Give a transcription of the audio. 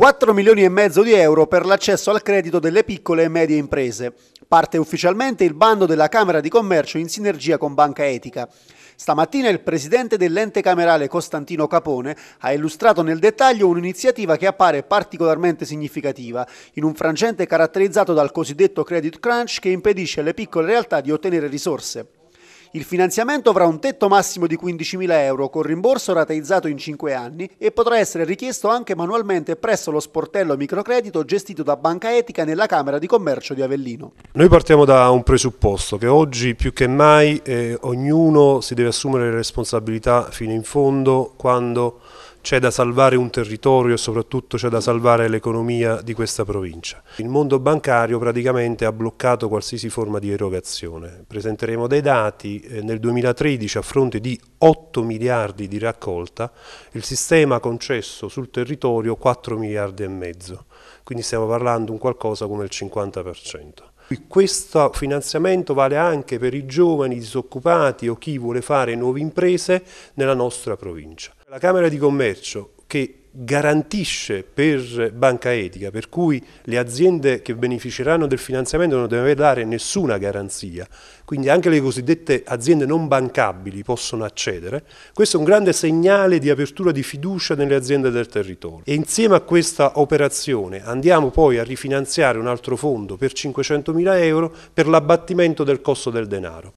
4 milioni e mezzo di euro per l'accesso al credito delle piccole e medie imprese. Parte ufficialmente il bando della Camera di Commercio in sinergia con Banca Etica. Stamattina il presidente dell'ente camerale Costantino Capone ha illustrato nel dettaglio un'iniziativa che appare particolarmente significativa, in un frangente caratterizzato dal cosiddetto credit crunch che impedisce alle piccole realtà di ottenere risorse. Il finanziamento avrà un tetto massimo di 15.000 euro con rimborso rateizzato in 5 anni e potrà essere richiesto anche manualmente presso lo sportello microcredito gestito da Banca Etica nella Camera di Commercio di Avellino. Noi partiamo da un presupposto che oggi più che mai eh, ognuno si deve assumere le responsabilità fino in fondo quando c'è da salvare un territorio e soprattutto c'è da salvare l'economia di questa provincia. Il mondo bancario praticamente ha bloccato qualsiasi forma di erogazione. Presenteremo dei dati, eh, nel 2013 a fronte di 8 miliardi di raccolta, il sistema ha concesso sul territorio 4 miliardi e mezzo, quindi stiamo parlando di un qualcosa come il 50%. Questo finanziamento vale anche per i giovani disoccupati o chi vuole fare nuove imprese nella nostra provincia. La Camera di Commercio che garantisce per banca etica, per cui le aziende che beneficeranno del finanziamento non devono dare nessuna garanzia, quindi anche le cosiddette aziende non bancabili possono accedere, questo è un grande segnale di apertura di fiducia nelle aziende del territorio. E insieme a questa operazione andiamo poi a rifinanziare un altro fondo per 500 mila euro per l'abbattimento del costo del denaro.